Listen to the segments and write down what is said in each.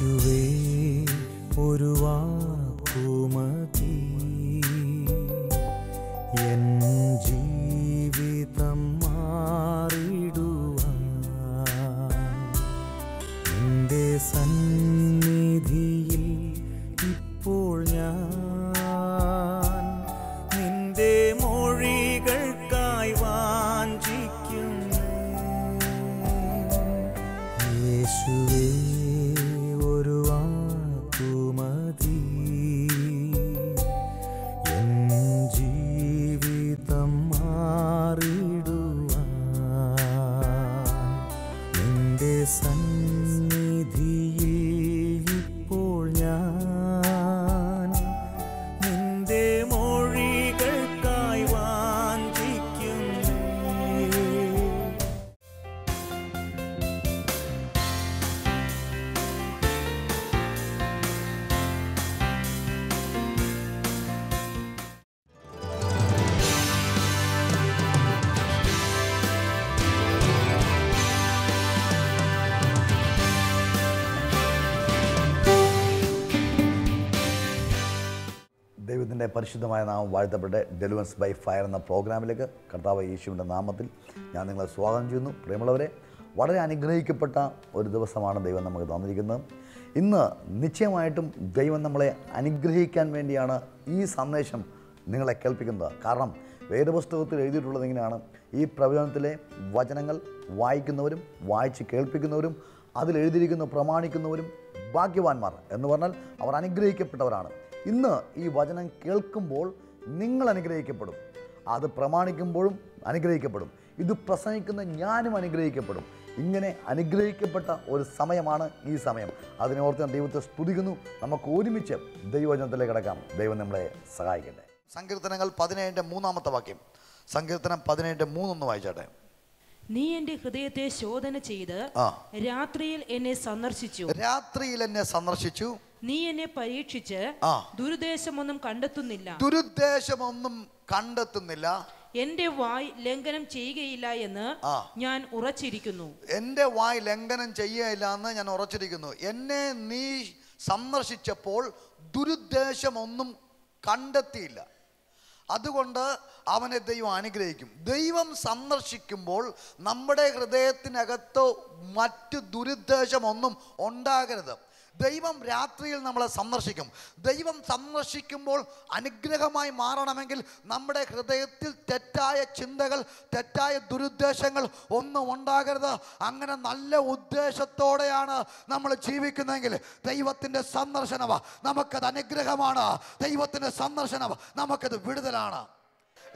യേശുവേ ഒരു ദൈവത്തിന്റെ പരിശുദ്ധമായ നാമം വാഴ്ത്തപ്പെട്ട് ഡെലിവൻസ് ബൈ ഫയർ എന്ന പ്രോഗ്രാമിലേക്ക് കർത്താവ് യേശുവിന്റെ നാമത്തിൽ ഞാൻ നിങ്ങളെ സ്വാഗതം ചെയ്യുന്നു. പ്രിയമുള്ളവരെ വളരെ അനുഗ്രഹിക്കപ്പെട്ട ഒരു ദിവസമാണ് ദൈവം നമുക്ക് തന്നിരിക്കുന്നത്. ഇന്ന് നിശ്ചയമായിട്ടും ദൈവം നമ്മളെ അനുഗ്രഹിക്കാൻ വേണ്ടിയാണ് ഈ സന്ദേശം നിങ്ങളെ കേൾപ്പിക്കുന്നത്. കാരണം വേദപുസ്തകത്തിൽ എഴുതിയിട്ടുള്ളത് ഇങ്ങനെയാണ്. ഈ പ്രവചനത്തിലെ വചനങ്ങൾ വായിക്കുന്നവരും വായിച്ച് കേൾപ്പിക്കുന്നവരും അതിൽ എഴുതിയിരിക്കുന്ന പ്രമാണിക്കുന്നവരും ഭാഗ്യവാന്മാർ എന്ന് പറഞ്ഞാൽ അവർ അനുഗ്രഹിക്കപ്പെട്ടവരാണ്. ഇന്ന് ഈ വചനം കേൾക്കുമ്പോൾ നിങ്ങൾ അനുഗ്രഹിക്കപ്പെടും. അത് പ്രമാണിക്കുമ്പോഴും അനുഗ്രഹിക്കപ്പെടും. ഇത് പ്രസംഗിക്കുന്ന ഞാനും അനുഗ്രഹിക്കപ്പെടും. ഇങ്ങനെ അനുഗ്രഹിക്കപ്പെട്ട ഒരു സമയമാണ് ഈ സമയം. അതിനോർത്ത് ഞാൻ ദൈവത്തെ സ്തുതിക്കുന്നു. നമുക്ക് ഒരുമിച്ച് ദൈവവചനത്തിലേക്ക് കിടക്കാം. ദൈവം നമ്മളെ സഹായിക്കട്ടെ. സങ്കീർത്തനങ്ങൾ പതിനേഴിന്റെ മൂന്നാമത്തെ വാക്യം. സങ്കീർത്തനം പതിനേഴിന്റെ മൂന്നൊന്ന് വായിച്ചാട്ടെ. നീ എന്റെ ഹൃദയത്തെ ശോധന ചെയ്ത് രാത്രിയിൽ എന്നെ സന്ദർശിച്ചു. രാത്രിയിൽ എന്നെ സന്ദർശിച്ചു. നീ എന്നെ പരീക്ഷിച്ച് ദുരുദ്ദേശമൊന്നും കണ്ടെത്തുന്നില്ല. ദുരുദ്ദേശമൊന്നും കണ്ടെത്തുന്നില്ല. എന്റെ വായ് ലംഘനം ചെയ്യുകയില്ല എന്ന് ഞാൻ ഉറച്ചിരിക്കുന്നു. എന്റെ വായ് ലംഘനം ചെയ്യുകയില്ല എന്ന് ഞാൻ ഉറച്ചിരിക്കുന്നു. എന്നെ നീ സന്ദർശിച്ചപ്പോൾ ദുരുദ്ദേശമൊന്നും കണ്ടെത്തിയില്ല. അതുകൊണ്ട് അവനെ ദൈവം അനുഗ്രഹിക്കും. ദൈവം സന്ദർശിക്കുമ്പോൾ നമ്മുടെ ഹൃദയത്തിനകത്ത് മറ്റ് ദുരുദ്ദേശമൊന്നും ഉണ്ടാകരുത്. ദൈവം രാത്രിയിൽ നമ്മളെ സന്ദർശിക്കും. ദൈവം സന്ദർശിക്കുമ്പോൾ അനുഗ്രഹമായി മാറണമെങ്കിൽ നമ്മുടെ ഹൃദയത്തിൽ തെറ്റായ ചിന്തകൾ തെറ്റായ ദുരുദ്ദേശങ്ങൾ ഒന്നും ഉണ്ടാകരുത്. അങ്ങനെ നല്ല ഉദ്ദേശത്തോടെയാണ് നമ്മൾ ജീവിക്കുന്നതെങ്കിൽ ദൈവത്തിന്റെ സന്ദർശനവ നമുക്കത് അനുഗ്രഹമാണ്. ദൈവത്തിന്റെ സന്ദർശനം നമുക്കത് വിടുതലാണ്.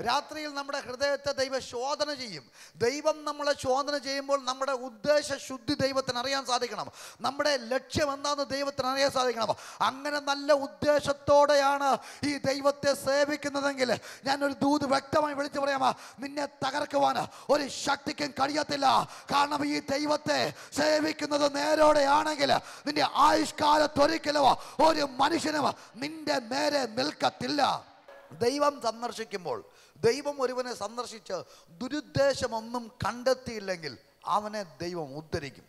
രാത്രിയിൽ നമ്മുടെ ഹൃദയത്തെ ദൈവം ശോധന ചെയ്യും. ദൈവം നമ്മളെ ശോധന ചെയ്യുമ്പോൾ നമ്മുടെ ഉദ്ദേശ ശുദ്ധി ദൈവത്തിന് അറിയാൻ സാധിക്കണം. നമ്മുടെ ലക്ഷ്യം എന്താണെന്ന് ദൈവത്തിന് അറിയാൻ സാധിക്കണം. അങ്ങനെ നല്ല ഉദ്ദേശത്തോടെയാണ് ഈ ദൈവത്തെ സേവിക്കുന്നതെങ്കിൽ ഞാനൊരു ദൂത് വ്യക്തമായി വിളിച്ചു പറയാമോ നിന്നെ തകർക്കുവാൻ ഒരു ശക്തിക്കും കഴിയത്തില്ല. കാരണം ഈ ദൈവത്തെ സേവിക്കുന്നത് നേരോടെയാണെങ്കിൽ നിന്റെ ആയുഷ്കാലത്തൊരിക്കലോ ഒരു മനുഷ്യനും നിന്റെ നേരെ നിൽക്കത്തില്ല. ദൈവം സന്ദർശിക്കുമ്പോൾ ദൈവം ഒരുവനെ സന്ദർശിച്ച് ദുരുദ്ദേശമൊന്നും കണ്ടെത്തിയില്ലെങ്കിൽ അവനെ ദൈവം ഉദ്ധരിക്കും.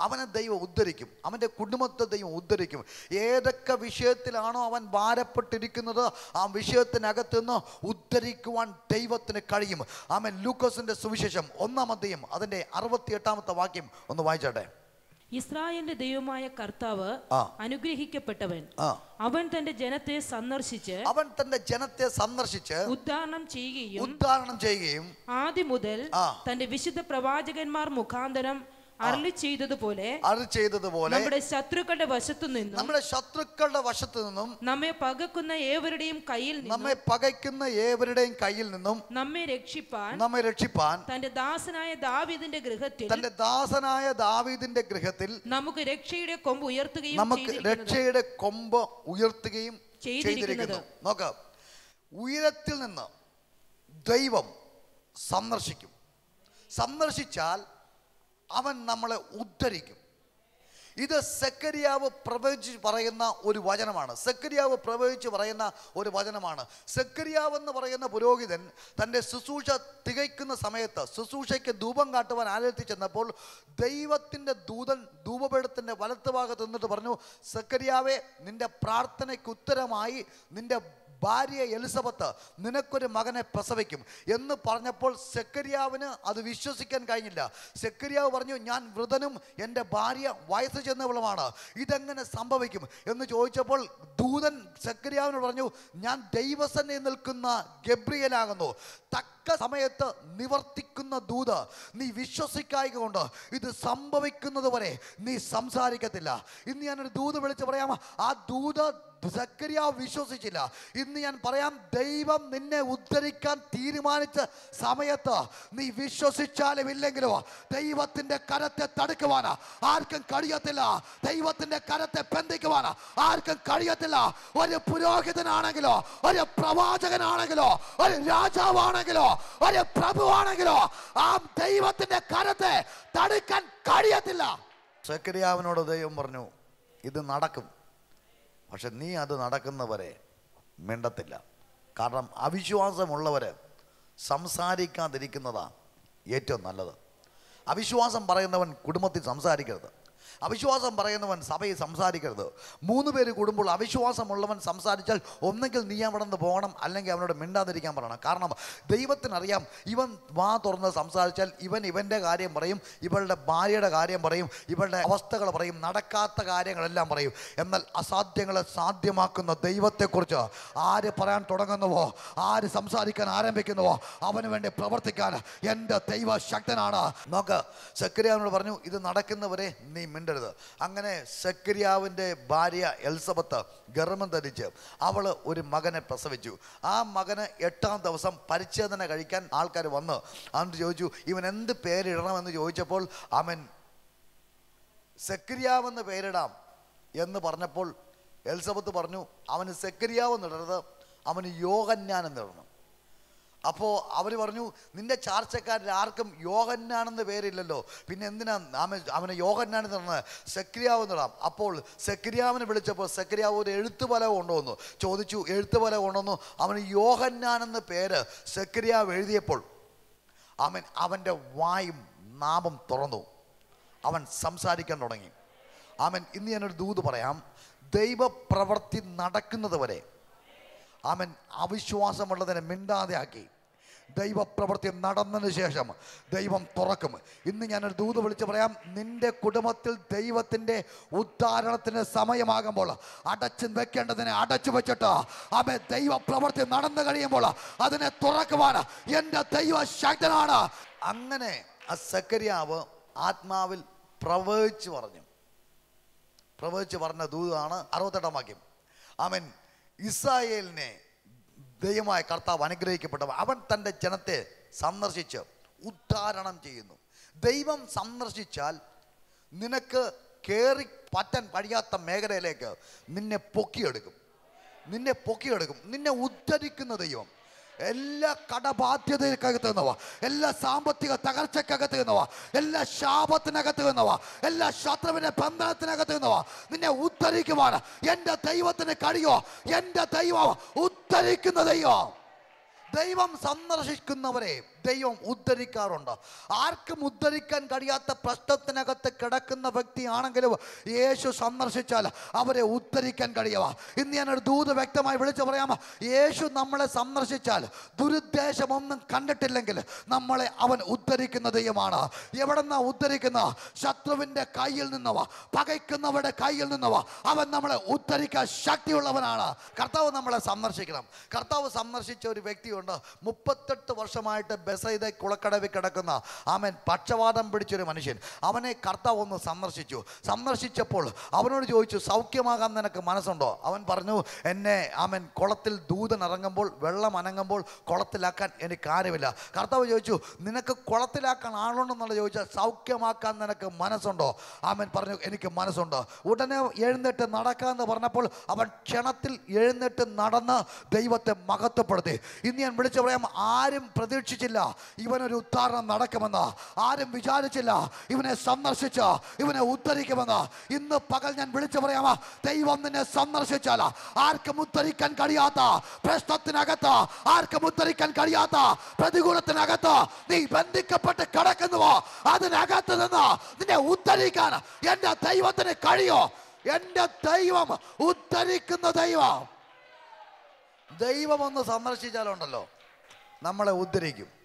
അവനെ ദൈവം ഉദ്ധരിക്കും. അവന്റെ കുടുംബത്തെ ദൈവം ഉദ്ധരിക്കും. ഏതൊക്കെ വിഷയത്തിലാണോ അവൻ ഭാരപ്പെട്ടിരിക്കുന്നത് ആ വിഷയത്തിനകത്ത് നിന്ന് ഉദ്ധരിക്കുവാൻ ദൈവത്തിന് കഴിയും. അവൻ ലൂക്കോസിന്റെ സുവിശേഷം ഒന്നാമത്തെയും അതിന്റെ അറുപത്തിയെട്ടാമത്തെ വാക്യം ഒന്ന് വായിച്ചാട്ടെ. ഇസ്രായേലിന്റെ ദൈവമായ കർത്താവ് അനുഗ്രഹിക്കപ്പെട്ടവൻ. അവൻ തന്റെ ജനത്തെ സന്ദർശിച്ച് അവൻ തന്റെ ജനത്തെ സന്ദർശിച്ച് ഉദ്ധാരണം ചെയ്യുകയും ഉദ്ധാരണം ചെയ്യുകയും ആദ്യം മുതൽ തന്റെ വിശുദ്ധ പ്രവാചകന്മാർ മുഖാന്തരം അരളി ചെയ്തതുപോലെ അത് ചെയ്തതുപോലെ നമ്മുടെ ശത്രുക്കളുടെ വശത്തു നിന്നും നമ്മുടെ ശത്രുക്കളുടെ വശത്തു നിന്നും നമ്മെ പകക്കുന്ന ഏവരുടെയും കയ്യിൽ നിന്നും നമ്മെ പകയ്ക്കുന്ന ഏവരുടെയും കയ്യിൽ നിന്നും നമ്മെ രക്ഷിപ്പാൻ നമ്മെ രക്ഷിപ്പാൻ തന്റെ ദാസനായ ദാവീദിന്റെ ഗൃഹത്തിൽ തന്റെ ദാസനായ ദാവീദിന്റെ ഗൃഹത്തിൽ നമുക്ക് രക്ഷയുടെ കൊമ്പ് ഉയർത്തുകയും നമുക്ക് രക്ഷയുടെ കൊമ്പ് ഉയർത്തുകയും ചെയ്തിരിക്കുന്നു. നോക്കാം ഉയരത്തിൽ നിന്ന് ദൈവം സന്ദർശിക്കും. സന്ദർശിച്ചാൽ അവൻ നമ്മളെ ഉദ്ധരിക്കും. ഇത് സെക്കരിയാവ് പ്രവചിച്ച് പറയുന്ന ഒരു വചനമാണ്. സെക്കരിയാവ് പ്രവചിച്ച് പറയുന്ന ഒരു വചനമാണ്. സെക്കരിയാവ് എന്ന് പറയുന്ന പുരോഹിതൻ തന്റെ ശുശ്രൂഷ തികയ്ക്കുന്ന സമയത്ത് ശുശ്രൂഷയ്ക്ക് ധൂപം കാട്ടുവാൻ ആലയത്തിൽ ചെന്നപ്പോൾ ദൈവത്തിന്റെ ദൂതൻ ധൂപപീഠത്തിന്റെ വലത്ത് ഭാഗത്ത് നിന്നിട്ട് പറഞ്ഞു സെക്കരിയാവെ നിന്റെ പ്രാർത്ഥനയ്ക്ക് ഉത്തരമായി നിന്റെ ഭാര്യ എലിസബത്ത് നിനക്കൊരു മകനെ പ്രസവിക്കും എന്ന് പറഞ്ഞപ്പോൾ സെക്കരിയാവിന് അത് വിശ്വസിക്കാൻ കഴിഞ്ഞില്ല. സെക്കരിയാവ് പറഞ്ഞു ഞാൻ വൃതനും എന്റെ ഭാര്യ വയസ്സ് ചെന്നവളുമാണ്. ഇതെങ്ങനെ സംഭവിക്കും? എന്ന് ചോദിച്ചപ്പോൾ ദൂതൻ സെക്കരിയാവിനോട് പറഞ്ഞു ഞാൻ ദൈവസന്നെ നിൽക്കുന്ന ഗബ്രിയലാകുന്നു. തക്ക സമയത്ത് നിവർത്തിക്കുന്ന ദൂത് നീ വിശ്വസിക്കായി കൊണ്ട് ഇത് സംഭവിക്കുന്നത് വരെ നീ സംസാരിക്കത്തില്ല. ഇന്ന് ഞാനൊരു ദൂത് വിളിച്ച് പറയാം ആ ദൂത് സക്കരിയാവ് വിശ്വസിച്ചില്ല. ഇന്ന് ഞാൻ പറയാം ദൈവം നിന്നെ ഉദ്ധരിക്കാൻ തീരുമാനിച്ച സമയത്ത് നീ വിശ്വസിച്ചാലും ഇല്ലെങ്കിലോ ദൈവത്തിന്റെ കരത്തെ തടുക്കുവാനാ. ആർക്കും കഴിയത്തില്ല. ദൈവത്തിന്റെ കരത്തെ ബന്ധിക്കുവാനാ. ആർക്കും കഴിയത്തില്ല. ഒരു പുരോഹിതനാണെങ്കിലോ ഒരു പ്രവാചകനാണെങ്കിലോ ഒരു രാജാവാണെങ്കിലോ ഒരു പ്രഭുവാണെങ്കിലോ ആ ദൈവത്തിന്റെ കരത്തെ തടുക്കാൻ കഴിയത്തില്ല. സക്കരിയാവിനോട് ദൈവം പറഞ്ഞു ഇത് നടക്കും. പക്ഷെ നീ അത് നടക്കുന്നവരെ മിണ്ടത്തില്ല. കാരണം അവിശ്വാസമുള്ളവർ സംസാരിക്കാതിരിക്കുന്നതാണ് ഏറ്റവും നല്ലത്. അവിശ്വാസം പറയുന്നവൻ കുടുംബത്തിൽ സംസാരിക്കരുത്. അവിശ്വാസം പറയുന്നവൻ സഭയെ സംസാരിക്കരുത്. മൂന്ന് പേര് കൂടുമ്പോൾ അവിശ്വാസമുള്ളവൻ സംസാരിച്ചാൽ ഒന്നെങ്കിൽ നീ അവിടെ നിന്ന് പോകണം അല്ലെങ്കിൽ അവനോട് മിണ്ടാതിരിക്കാൻ പറയണം. കാരണം ദൈവത്തിനറിയാം ഇവൻ വാ തുറന്ന് സംസാരിച്ചാൽ ഇവൻ ഇവന്റെ കാര്യം പറയും ഇവളുടെ ഭാര്യയുടെ കാര്യം പറയും ഇവളുടെ അവസ്ഥകൾ പറയും നടക്കാത്ത കാര്യങ്ങളെല്ലാം പറയും. എന്നാൽ അസാധ്യങ്ങളെ സാധ്യമാക്കുന്ന ദൈവത്തെക്കുറിച്ച് ആര് പറയാൻ തുടങ്ങുന്നുവോ ആര് സംസാരിക്കാൻ ആരംഭിക്കുന്നുവോ അവന് വേണ്ടി പ്രവർത്തിക്കാൻ എന്റെ ദൈവ ശക്തനാണ് നോക്ക് സെക്രിയാനോട് പറഞ്ഞു ഇത് നടക്കുന്നവരെ നീ മിണ്ടരുത്. അങ്ങനെ സെക്രിയാവിന്റെ ഭാര്യ എൽസബത്ത് ഗർഭം ധരിച്ച് അവൾ ഒരു മകനെ പ്രസവിച്ചു. ആ മകന് എട്ടാം ദിവസം പരിച്ഛേദന കഴിക്കാൻ ആൾക്കാർ വന്ന് അന്ന് ചോദിച്ചു ഇവൻ എന്ത് പേരിടണമെന്ന് ചോദിച്ചപ്പോൾ അവൻ സെക്രിയാവെന്ന് പേരിടാം എന്ന് പറഞ്ഞപ്പോൾ എൽസബത്ത് പറഞ്ഞു അവന് സെക്രിയാവ് എന്നിടരുത് അവന് യോഗജ്ഞാനം എന്നിടണം അപ്പോൾ അവർ പറഞ്ഞു നിന്റെ ചാർച്ചക്കാരിൽ ആർക്കും യോഹന്നാണെന്ന് പേരില്ലല്ലോ. പിന്നെ എന്തിനാ അവനെ യോഹന്നാണ് എന്ന് സെക്രിയാവ് എന്നിടാം അപ്പോൾ സെക്രിയാവിനെ വിളിച്ചപ്പോൾ സെക്രിയാവ് ഒരു എഴുത്തുപലക കൊണ്ടുവന്നു. ചോദിച്ചു എഴുത്തുപലക കൊണ്ടുവന്നു? അവന് യോഹന്നാൻ പേര് സെക്രിയാവ് എഴുതിയപ്പോൾ അവൻ അവന്റെ വായും നാമം തുറന്നു. അവൻ സംസാരിക്കാൻ തുടങ്ങി. അവൻ ഇന്ന് ഞാനൊരു ദൂത് പറയാം. ദൈവപ്രവൃത്തി നടക്കുന്നത് വരെ അവൻ അവിശ്വാസമുള്ളതിനെ മിണ്ടാതെ ആക്കി ദൈവപ്രവൃത്തി നടന്നതിന് ശേഷം ദൈവം തുറക്കും. ഇന്ന് ഞാനൊരു ദൂത് വിളിച്ച് പറയാം. നിന്റെ കുടുംബത്തിൽ ദൈവത്തിന്റെ ഉദ്ധാരണത്തിന് സമയമാകുമ്പോൾ അടച്ചു വെക്കേണ്ടതിനെ അടച്ചു വെച്ചിട്ട് അവൻ ദൈവപ്രവൃത്തി നടന്നു കഴിയുമ്പോൾ അതിനെ തുറക്കുവാൻ എന്റെ ദൈവ ശക്തനാണ് അങ്ങനെ ആ സക്കരിയാവ് ആത്മാവിൽ പ്രവചിച്ച് പറഞ്ഞു. പ്രവചിച്ച് പറഞ്ഞ ദൂതാണ് അറുപത്തെട്ടാം വാക്യം. അവൻ ഇസ്രായേലിനെ ദൈവമായ കർത്താവ് അനുഗ്രഹിക്കപ്പെട്ടവൻ അവൻ തന്റെ ജനത്തെ സന്ദർശിച്ച് ഉദ്ധാരണം ചെയ്യുന്നു. ദൈവം സന്ദർശിച്ചാൽ നിനക്ക് കയറി പറ്റാൻ കഴിയാത്ത മേഖലയിലേക്ക് നിന്നെ പൊക്കിയെടുക്കും. നിന്നെ പൊക്കിയെടുക്കും. നിന്നെ ഉദ്ധരിക്കുന്ന ദൈവം. എല്ലാ കടബാധ്യതയ്ക്കകത്ത് നിന്നവ എല്ലാ സാമ്പത്തിക തകർച്ചക്കകത്ത് നിന്നവ എല്ലാ ശാപത്തിനകത്ത് നിന്നവ എല്ലാ ശത്രുവിന്റെ ബന്ധനത്തിനകത്ത് നിന്നവ നിന്നെ ഉദ്ധരിക്കുവാണ് എന്റെ ദൈവത്തിന് കഴിയോ എന്റെ ദൈവം ഉദ്ധരിക്കുന്ന ദൈവം. ദൈവം സന്ദർശിക്കുന്നവരെ ദൈവം ഉദ്ധരിക്കാറുണ്ട്. ആർക്കും ഉദ്ധരിക്കാൻ കഴിയാത്ത പ്രശ്നത്തിനകത്ത് കിടക്കുന്ന വ്യക്തിയാണെങ്കിലും യേശു സന്ദർശിച്ചാൽ അവരെ ഉദ്ധരിക്കാൻ കഴിയുക. ഇന്ന് ഞാനൊരു ദൂത് വ്യക്തമായി വിളിച്ചു പറയാമോ? യേശു നമ്മളെ സന്ദർശിച്ചാൽ ദുരുദ്ദേശമൊന്നും കണ്ടിട്ടില്ലെങ്കിൽ നമ്മളെ അവൻ ഉദ്ധരിക്കുന്ന ദൈവമാണ്. എവിടെന്നാ ഉദ്ധരിക്കുന്ന? ശത്രുവിന്റെ കയ്യിൽ നിന്നവ പകയ്ക്കുന്നവരുടെ കയ്യിൽ നിന്നവ അവൻ നമ്മളെ ഉദ്ധരിക്കാൻ ശക്തിയുള്ളവനാണ്. കർത്താവ് നമ്മളെ സന്ദർശിക്കണം. കർത്താവ് സന്ദർശിച്ച ഒരു വ്യക്തിയുണ്ട്. മുപ്പത്തെട്ട് വർഷമായിട്ട് ബസൈദ കുളക്കടവിൽ കിടക്കുന്ന അവൻ പക്ഷവാതം പിടിച്ചൊരു മനുഷ്യൻ. അവനെ കർത്താവ് ഒന്ന് സന്ദർശിച്ചു. സന്ദർശിച്ചപ്പോൾ അവനോട് ചോദിച്ചു സൗഖ്യമാകാൻ നിനക്ക് മനസ്സുണ്ടോ? അവൻ പറഞ്ഞു എന്നെ അവൻ കുളത്തിൽ ദൂതൻ ഇറങ്ങുമ്പോൾ വെള്ളം അനങ്ങുമ്പോൾ കുളത്തിലാക്കാൻ എനിക്ക് കാര്യമില്ല കർത്താവ് ചോദിച്ചു നിനക്ക് കുളത്തിലാക്കാൻ ആളുണ്ടെന്നുള്ള ചോദിച്ചാൽ സൗഖ്യമാക്കാൻ നിനക്ക് മനസ്സുണ്ടോ? അവൻ പറഞ്ഞു എനിക്ക് മനസ്സുണ്ട്. ഉടനെ എഴുന്നേറ്റ് നടക്കാമെന്ന് പറഞ്ഞപ്പോൾ അവൻ ക്ഷണത്തിൽ എഴുന്നേറ്റ് നടന്ന് ദൈവത്തെ മഹത്വപ്പെടുത്തി. ഇന്ന് ഞാൻ വിളിച്ചു പറയാം ആരും പ്രതീക്ഷിച്ചില്ല ഇവനൊരു ഉദ്ധാരണം നടക്കുമെന്ന്. ആരും വിചാരിച്ചില്ല. ഇവനെ സന്ദർശിച്ച് ഇവനെ ഉദ്ധരിക്കുമെന്ന്. ഇന്ന് പകൽ ഞാൻ വിളിച്ചു പറയാമോ ദൈവം നിന്നെ സന്ദർശിച്ചാൽ ആർക്കും ഉദ്ധരിക്കാൻ കഴിയാത്ത പ്രശ്നത്തിനകത്ത് ആർക്കും ഉദ്ധരിക്കാൻ കഴിയാത്ത പ്രതികൂലത്തിനകത്ത് നീ ബന്ധിക്കപ്പെട്ട് കിടക്കുന്നുവോ? അതിനകത്ത് നിന്ന് നിന്നെ ഉദ്ധരിക്കാൻ എന്റെ ദൈവത്തിന് കഴിയോ? എന്റെ ദൈവം ഉദ്ധരിക്കുന്ന ദൈവം. ദൈവം ഒന്ന് സന്ദർശിച്ചാലുണ്ടല്ലോ. നമ്മളെ ഉദ്ധരിക്കും.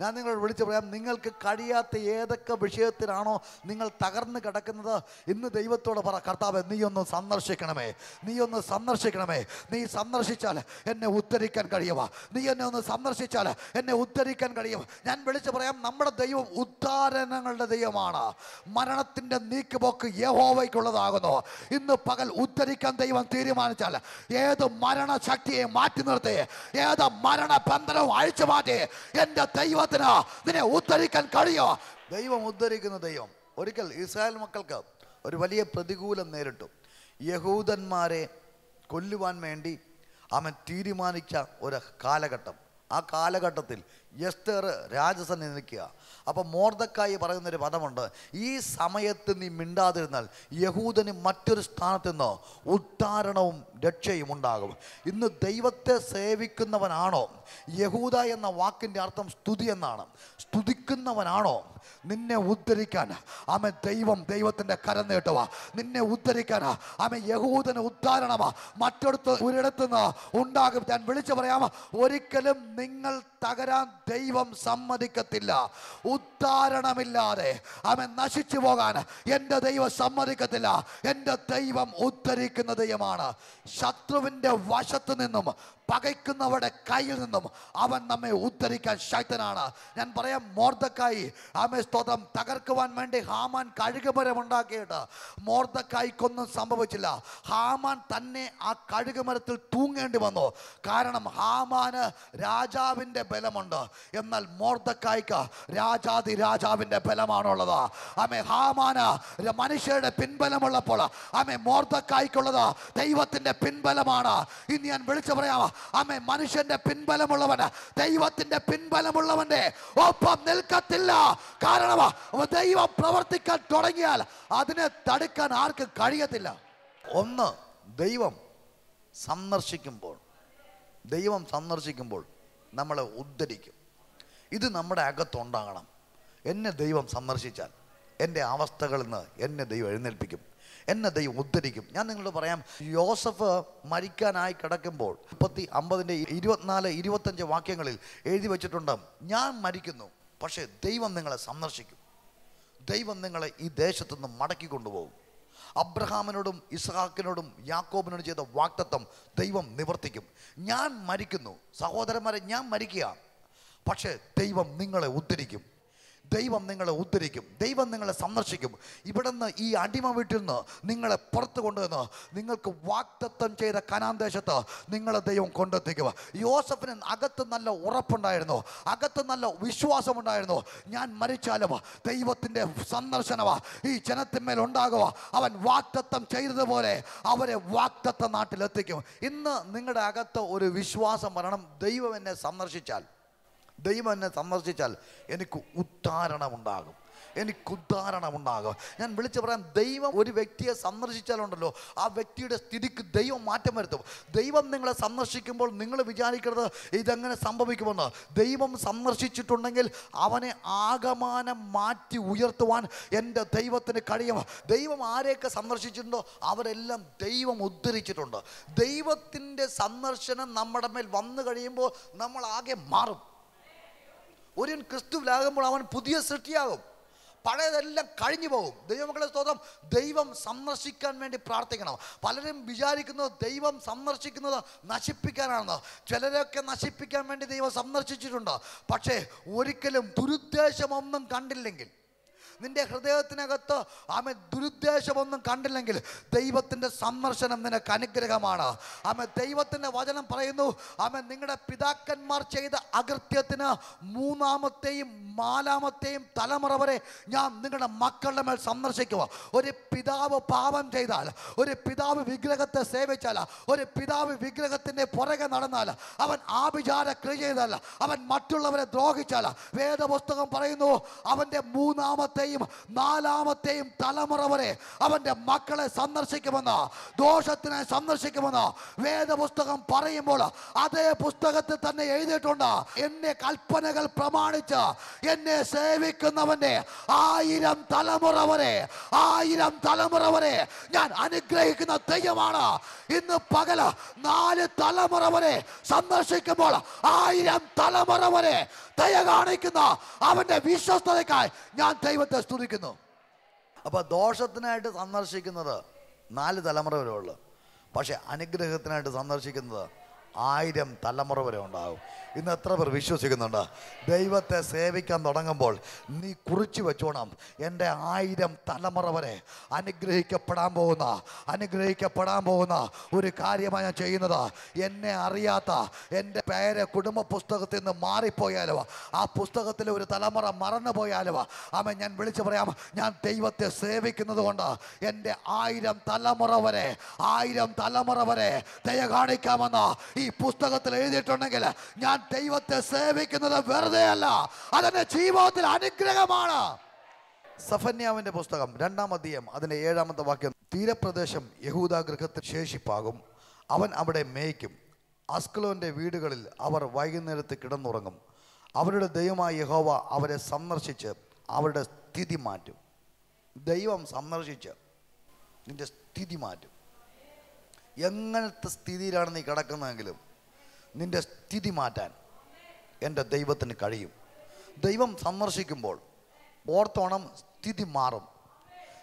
ഞാൻ നിങ്ങളോട് വിളിച്ചു പറയാം നിങ്ങൾക്ക് കഴിയാത്ത ഏതൊക്കെ വിഷയത്തിലാണോ നിങ്ങൾ തകർന്നു കിടക്കുന്നത് ഇന്ന് ദൈവത്തോട് പറ കർത്താവ് നീ ഒന്ന് സന്ദർശിക്കണമേ നീ ഒന്ന് സന്ദർശിക്കണമേ നീ സന്ദർശിച്ചാൽ എന്നെ ഉദ്ധരിക്കാൻ കഴിയുമോ? നീ എന്നെ ഒന്ന് സന്ദർശിച്ചാൽ എന്നെ ഉദ്ധരിക്കാൻ കഴിയും ഞാൻ വിളിച്ചു പറയാം നമ്മുടെ ദൈവം ഉദ്ധാരണങ്ങളുടെ ദൈവമാണ്. മരണത്തിന്റെ നീക്കുപോക്ക് യഹോവയ്ക്കുള്ളതാകുന്നു. ഇന്ന് പകൽ ഉദ്ധരിക്കാൻ ദൈവം തീരുമാനിച്ചാൽ ഏത് മരണശക്തിയെ മാറ്റി നിർത്തി ഏത് മരണബന്ധനവും അഴിച്ചു മാറ്റി എന്റെ ദൈവത്തിന് നിന്നെ ഉദ്ധരിക്കാൻ കഴിയോ? ദൈവം ഉദ്ധരിക്കുന്ന ദൈവം. ഒരിക്കൽ ഇസ്രായേൽ മക്കൾക്ക് ഒരു വലിയ പ്രതികൂലം നേരിട്ടു. യഹൂദന്മാരെ കൊല്ലുവാൻ വേണ്ടി അവൻ തീരുമാനിച്ച ഒരു കാലഘട്ടം. ആ കാലഘട്ടത്തിൽ എസ്തർ രാജസന്നി നിൽക്കുക. അപ്പം മോർദക്കായി പറയുന്നൊരു പദമുണ്ട് ഈ സമയത്ത് നീ മിണ്ടാതിരുന്നാൽ യഹൂദന് മറ്റൊരു സ്ഥാനത്ത് നിന്ന് ഉദ്ധാരണവും രക്ഷയും ഉണ്ടാകും. ഇന്ന് ദൈവത്തെ സേവിക്കുന്നവനാണോ? യഹൂദ എന്ന വാക്കിന്റെ അർത്ഥം സ്തുതി എന്നാണ്. സ്തുതിക്കുന്നവനാണോ? നിന്നെ ഉദ്ധരിക്കാൻ ആമ ദൈവം ദൈവത്തിന്റെ കരം നീട്ടുക നിന്നെ ഉദ്ധരിക്കാൻ ആമ യഹൂദന് ഉദ്ധാരണമാ. മറ്റൊടുത്ത് ഒരിടത്തുനിന്ന് ഉണ്ടാകും. ഞാൻ വിളിച്ചു പറയാമോ ഒരിക്കലും നിങ്ങൾ തകരാൻ ദൈവം സമ്മതിക്കത്തില്ല. ഉദ്ധാരണമില്ലാതെ അവൻ നശിച്ചു പോകാൻ എന്റെ ദൈവം സമ്മതിക്കത്തില്ല. എന്റെ ദൈവം ഉദ്ധരിക്കുന്ന ദൈവമാണ്. ശത്രുവിന്റെ വശത്തു നിന്നും പകയ്ക്കുന്നവരുടെ കയ്യിൽ നിന്നും അവൻ നമ്മെ ഉദ്ധരിക്കാൻ ശക്തനാണ്. ഞാൻ പറയാം മോർദക്കായി ആമേ സ്തോത്രം. തകർക്കുവാൻ വേണ്ടി ഹാമാൻ കഴുകുമരം ഉണ്ടാക്കിയിട്ട് മോർദക്കായിക്കൊന്നും സംഭവിച്ചില്ല. ഹാമാൻ തന്നെ ആ കഴുകുമരത്തിൽ തൂങ്ങേണ്ടി വന്നു. കാരണം ഹാമാന് രാജാവിന്റെ ബലമുണ്ട്. എന്നാൽ മോർദക്കായ്ക്ക് രാജാതി രാജാവിന്റെ ബലമാണുള്ളത്. ആമേ ഹാമാന് മനുഷ്യരുടെ പിൻബലമുള്ളപ്പോൾ ആമേ മോർദക്കായ്ക്കുള്ളത് ദൈവത്തിന്റെ പിൻബലമാണ്. ഇനി ഞാൻ വിളിച്ചു പറയാം ആമേ മനുഷ്യന്റെ പിൻബലമുള്ളവന് ദൈവത്തിന്റെ പിൻബലമുള്ളവന്റെ ഒപ്പം നിൽക്കത്തില്ല. കാരണം ദൈവം പ്രവർത്തിക്കാൻ തുടങ്ങിയാൽ അതിനെ തടുക്കാൻ ആർക്കും കഴിയത്തില്ല. ഒന്ന് ദൈവം സന്ദർശിക്കുമ്പോൾ ദൈവം സന്ദർശിക്കുമ്പോൾ നമ്മളെ ഉദ്ധരിക്കും. ഇത് നമ്മുടെ അകത്തുണ്ടാകണം. എന്നെ ദൈവം സന്ദർശിച്ചാൽ എന്റെ അവസ്ഥകളിൽ നിന്ന് എന്നെ ദൈവം എഴുന്നേൽപ്പിക്കും. എന്നെ ദൈവം ഉദ്ധരിക്കും. ഞാൻ നിങ്ങളോട് പറയാം യോസഫ് മരിക്കാനായി കിടക്കുമ്പോൾ മുപ്പത്തി അമ്പതിന്റെ ഇരുപത്തിനാല് ഇരുപത്തഞ്ച് വാക്യങ്ങളിൽ എഴുതി വെച്ചിട്ടുണ്ട് ഞാൻ മരിക്കുന്നു പക്ഷേ ദൈവം നിങ്ങളെ സന്ദർശിക്കും. ദൈവം നിങ്ങളെ ഈ ദേശത്തു നിന്ന് മടക്കി കൊണ്ടുപോകും. അബ്രഹാമിനോടും ഇസ്ഹാക്കിനോടും യാക്കോബിനോടും ചെയ്ത വാക്തത്വം ദൈവം നിവർത്തിക്കും. ഞാൻ മരിക്കുന്നു സഹോദരന്മാരെ ഞാൻ മരിക്കുക പക്ഷേ ദൈവം നിങ്ങളെ ഉദ്ധരിക്കും. ദൈവം നിങ്ങളെ ഉദ്ധരിക്കും ദൈവം നിങ്ങളെ സന്ദർശിക്കും. ഇവിടുന്ന് ഈ അടിമ വീട്ടിൽ നിന്ന് നിങ്ങളെ പുറത്ത് കൊണ്ടുവന്ന് നിങ്ങൾക്ക് വാക്തത്വം ചെയ്ത കനാൻ ദേശത്ത് നിങ്ങളെ ദൈവം കൊണ്ടെത്തിക്കുക. യോസഫിന് അകത്ത് നല്ല ഉറപ്പുണ്ടായിരുന്നു അകത്ത് നല്ല വിശ്വാസമുണ്ടായിരുന്നു. ഞാൻ മരിച്ചാലും ദൈവത്തിന്റെ സന്ദർശനമാ ഈ ജനത്തിന്മേൽ ഉണ്ടാകുക അവൻ വാക്തത്വം ചെയ്തതുപോലെ അവരെ വാക്തത്വ നാട്ടിലെത്തിക്കും. ഇന്ന് നിങ്ങളുടെ അകത്ത് ഒരു വിശ്വാസം വരണം ദൈവം എന്നെ സന്ദർശിച്ചാൽ. ദൈവം എന്നെ സന്ദർശിച്ചാൽ എനിക്ക് ഉദ്ധാരണമുണ്ടാകും. എനിക്ക് ഉദ്ധാരണമുണ്ടാകും. ഞാൻ വിളിച്ചു പറയാൻ ദൈവം ഒരു വ്യക്തിയെ സന്ദർശിച്ചാലുണ്ടല്ലോ ആ വ്യക്തിയുടെ സ്ഥിതിക്ക് ദൈവം മാറ്റം വരുത്തും. ദൈവം നിങ്ങളെ സന്ദർശിക്കുമ്പോൾ നിങ്ങൾ വിചാരിക്കരുത് ഇതെങ്ങനെ സംഭവിക്കുമെന്ന്. ദൈവം സന്ദർശിച്ചിട്ടുണ്ടെങ്കിൽ അവനെ ആകമാനം മാറ്റി ഉയർത്തുവാൻ എന്റെ ദൈവത്തിന് കഴിയും. ദൈവം ആരെയൊക്കെ സന്ദർശിച്ചിട്ടുണ്ടോ അവരെല്ലാം ദൈവം ഉദ്ധരിച്ചിട്ടുണ്ട്. ദൈവത്തിന്റെ സന്ദർശനം നമ്മുടെ മേൽ വന്നു കഴിയുമ്പോൾ നമ്മൾ ആകെ മാറും. ഒരു ക്രിസ്തുവിലാകുമ്പോൾ അവൻ പുതിയ സൃഷ്ടിയാകും. പഴയതെല്ലാം കഴിഞ്ഞു പോകും. ദൈവമക്കളെ സ്തോത്രം. ദൈവം സന്ദർശിക്കാൻ വേണ്ടി പ്രാർത്ഥിക്കണം. പലരും വിചാരിക്കുന്നത് ദൈവം സന്ദർശിക്കുന്നത് നശിപ്പിക്കാനാണെന്ന്. ചിലരൊക്കെ നശിപ്പിക്കാൻ വേണ്ടി ദൈവം സന്ദർശിച്ചിട്ടുണ്ട്. പക്ഷേ ഒരിക്കലും ദുരുദ്ദേശമൊന്നും കണ്ടില്ലെങ്കിൽ നിന്റെ ഹൃദയത്തിനകത്ത് ആമ ദുരുദ്ദേശമൊന്നും കണ്ടില്ലെങ്കിൽ ദൈവത്തിന്റെ സന്ദർശനം നിനക്ക് അനുഗ്രഹമാണ്. ആമ ദൈവത്തിന്റെ വചനം പറയുന്നു ആമ നിങ്ങളുടെ പിതാക്കന്മാർ ചെയ്ത അകൃത്യത്തിന് മൂന്നാമത്തെയും നാലാമത്തെയും തലമുറ വരെ ഞാൻ നിങ്ങളുടെ മക്കളുടെ മേൽ സന്ദർശിക്കുക. ഒരു പിതാവ് പാപം ചെയ്താൽ ഒരു പിതാവ് വിഗ്രഹത്തെ സേവിച്ചാൽ ഒരു പിതാവ് വിഗ്രഹത്തിന്റെ പുറകെ നടന്നാൽ അവൻ ആഭിചാര ക്രിയ ചെയ്താൽ അവൻ മറ്റുള്ളവരെ ദ്രോഹിച്ചാൽ വേദപുസ്തകം പറയുന്നു അവന്റെ മൂന്നാമത്തെയും നാലാമത്തെയും തലമുറ വരെ അവന്റെ മക്കളെ സന്ദർശിക്കുമെന്ന് ദോഷത്തിനെ സന്ദർശിക്കുമെന്ന് വേദപുസ്തകം പറയുമ്പോൾ അതേ പുസ്തകത്തിൽ തന്നെ എഴുതിയിട്ടുണ്ട്. എന്നെ കൽപ്പനകൾ പ്രമാണിച്ച് എന്നെ സേവിക്കുന്നവന്റെ ആയിരം തലമുറ വരെ ആയിരം തലമുറ വരെ ഞാൻ അനുഗ്രഹിക്കുന്ന ദൈവമാണ്. ഇന്ന് പകൽ നാല് തലമുറ വരെ സന്ദർശിക്കുമ്പോൾ ആയിരം തലമുറ വരെ ദയ കാണിക്കുന്ന അവന്റെ വിശ്വസ്തതയ്ക്കായി ഞാൻ ദൈവത്തെ സ്തുതിക്കുന്നു അപ്പോൾ ദോഷത്തിനായിട്ട് സന്ദർശിക്കുന്നത് നാല് തലമുറ വരെ ഉള്ളു. പക്ഷെ അനുഗ്രഹത്തിനായിട്ട് സന്ദർശിക്കുന്നത് ആയിരം തലമുറ വരെ ഉണ്ടാകും. ഇന്ന് എത്ര പേർ വിശ്വസിക്കുന്നുണ്ട്? ദൈവത്തെ സേവിക്കാൻ തുടങ്ങുമ്പോൾ നീ കുറിച്ചു വെച്ചോണം. എന്റെ ആയിരം തലമുറ വരെ അനുഗ്രഹിക്കപ്പെടാൻ പോകുന്ന അനുഗ്രഹിക്കപ്പെടാൻ പോകുന്ന ഒരു കാര്യമാണ് ഞാൻ ചെയ്യുന്നത്. എന്നെ അറിയാത്ത എന്റെ പേര് കുടുംബ പുസ്തകത്തിൽ നിന്ന് മാറിപ്പോയാലോ? ആ പുസ്തകത്തിലെ ഒരു തലമുറ മറന്നു പോയാലോ? ആമ ഞാൻ വിളിച്ചു പറയാം ഞാൻ ദൈവത്തെ സേവിക്കുന്നത് കൊണ്ട് എന്റെ ആയിരം തലമുറ വരെ ആയിരം തലമുറ വരെ ദയ കാണിക്കാമെന്ന് ഈ പുസ്തകത്തിൽ എഴുതിയിട്ടുണ്ടെങ്കിൽ ഞാൻ ദൈവത്തെ സേവിക്കുന്നത് വെറുതെ അല്ല. അതെന്റെ ജീവിതത്തിൽ അനുഗ്രഹമാണ്. സഫന്യാവിന്റെ പുസ്തകം രണ്ടാം അധ്യയം അതിന്റെ ഏഴാമത്തെ വാക്യം. തീരപ്രദേശം യഹൂദ ഗൃഹത്തിൽ ശേഷിപ്പാകും. അവൻ അവിടെ മേയ്ക്കും. അസ്കലോന്റെ വീടുകളിൽ അവർ വൈകുന്നേരത്ത് കിടന്നുറങ്ങും. അവരുടെ ദൈവമായ യഹോവ അവരെ സന്ദർശിച്ച് അവരുടെ സ്ഥിതി മാറ്റും. ദൈവം സന്ദർശിച്ച് നിന്റെ സ്ഥിതി മാറ്റും. എങ്ങനത്തെ സ്ഥിതിയിലാണ് നീ കിടക്കുന്നതെങ്കിലും നിന്റെ സ്ഥിതി മാറ്റാൻ എന്റെ ദൈവത്തിന് കഴിയും. ദൈവം സന്ദർശിക്കുമ്പോൾ ഓർത്തോണം സ്ഥിതി മാറും.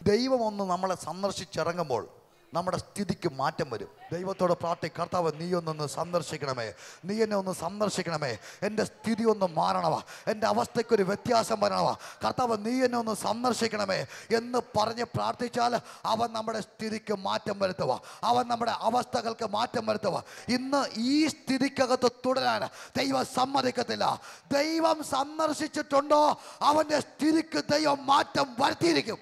ദൈവം ഒന്ന് നമ്മളെ സന്ദർശിച്ചിറങ്ങുമ്പോൾ നമ്മുടെ സ്ഥിതിക്ക് മാറ്റം വരും. ദൈവത്തോട് പ്രാർത്ഥി കർത്താവ് നീ ഒന്നൊന്ന് സന്ദർശിക്കണമേ. നീ എന്നെ ഒന്ന് സന്ദർശിക്കണമേ. എന്റെ സ്ഥിതി ഒന്ന് മാറണവാ. എന്റെ അവസ്ഥയ്ക്കൊരു വ്യത്യാസം വരണവാ. കർത്താവ് നീ എന്നെ ഒന്ന് സന്ദർശിക്കണമേ. എന്ന് പറഞ്ഞ് പ്രാർത്ഥിച്ചാൽ അവൻ നമ്മുടെ സ്ഥിതിക്ക് മാറ്റം വരുത്തുക അവൻ നമ്മുടെ അവസ്ഥകൾക്ക് മാറ്റം വരുത്തുക ഇന്ന് ഈ സ്ഥിതിക്കകത്ത് തുടരാൻ ദൈവം സമ്മതിക്കത്തില്ല. ദൈവം സന്ദർശിച്ചിട്ടുണ്ടോ അവന്റെ സ്ഥിതിക്ക് ദൈവം മാറ്റം വരുത്തിയിരിക്കും.